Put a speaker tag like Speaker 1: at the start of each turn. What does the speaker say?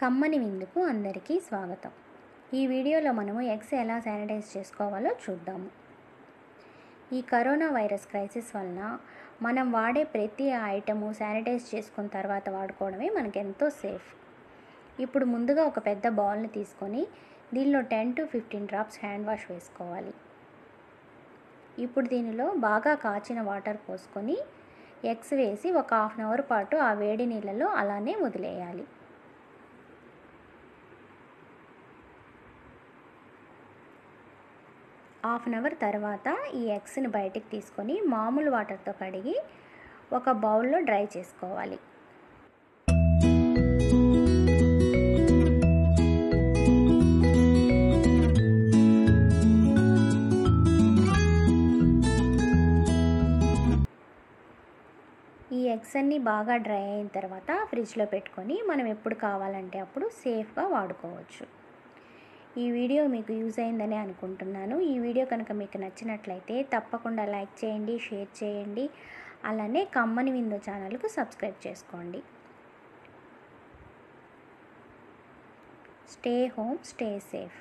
Speaker 1: కమ్మని విందుకు అందరికీ స్వాగతం. ఈ వీడియోలో మనము ఎగ్స్ ఎలా శానిటైజ్ చేసుకోవాలో చూద్దాము. ఈ కరోనా వైరస్ క్రైసిస్ వలన మనం వాడే ప్రతి ఐటము శానిటైజ్ చేసుకున్న తర్వాత వాడుకోవడమే మనకు ఎంతో సేఫ్. ఇప్పుడు ముందుగా ఒక పెద్ద బౌల్ని తీసుకొని దీనిలో ten to fifteen drops hand wash వేసుకోవాలి. ఇప్పుడు దీనిలో బాగా కాచిన వాటర్ పోసుకొని ఎగ్స్ వేసి ఒక హాఫ్ అన్ అవర్ పాటు ఆ వేడి నీళ్ళలో అలానే వదిలేయాలి. హాఫ్ అన్ అవర్ తర్వాత ఈ ఎగ్స్ని బయటికి తీసుకొని మామూలు వాటర్తో కడిగి ఒక బౌల్లో డ్రై చేసుకోవాలి. ఈ ఎగ్స్ అన్నీ బాగా డ్రై అయిన తర్వాత ఫ్రిడ్జ్లో పెట్టుకొని మనం ఎప్పుడు కావాలంటే అప్పుడు సేఫ్గా వాడుకోవచ్చు. ఈ వీడియో మీకు యూజ్ అయిందని అనుకుంటున్నాను. ఈ వీడియో కనుక మీకు నచ్చినట్లయితే తప్పకుండా లైక్ చేయండి షేర్ చేయండి అలానే కమ్మని విందో ఛానల్కు సబ్స్క్రైబ్ చేసుకోండి. Stay home stay safe.